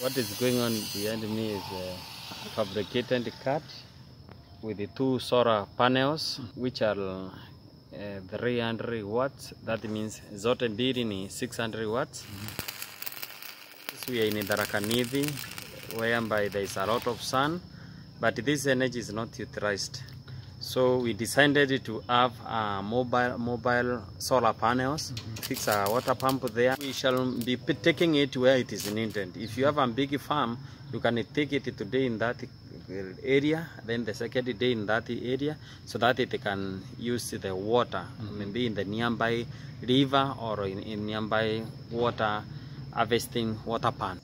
What is going on behind me is a fabricated cart with the two solar panels which are uh, 300 watts. That means zote mbili ni 600 watts. Mm -hmm. We are in Tharaka-Nithi whereby there is a lot of sun but this energy is not utilized. So we decided to have a mobile mobile solar panels, mm-hmm. fix a water pump there. We shall be p- taking it where it is needed. If you have a big farm, you can take it today in that uh, area, then the second day in that area, so that it can use the water, maybe mm-hmm. in the nearby river or in, in nearby water harvesting water pan.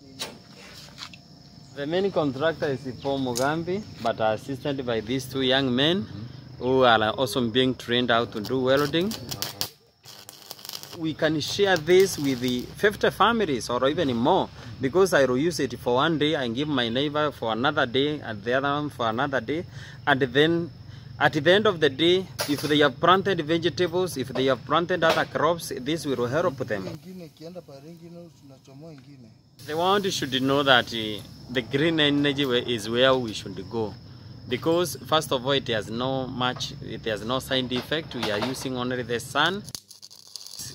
The main contractor is Paul Mugambi, but assisted by these two young men mm-hmm. Who are also being trained how to do welding. We can share this with the 50 families or even more because I will use it for one day and give my neighbor for another day and the other one for another day. And then at the end of the day, if they have planted vegetables, if they have planted other crops, this will help them. The world should know that uh, the green energy is where we should go. Because first of all, it has no much, it has no side effect. We are using only the sun.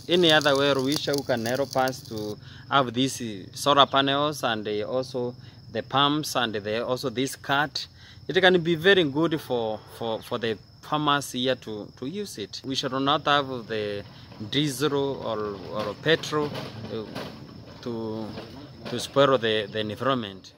Any other way wish who can help us to have these solar panels and also the pumps and the, also this cart. It can be very good for, for, for the farmers here to, to use it. We should not have the diesel or, or petrol uh, to, to spoil the, the environment.